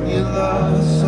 when you lost.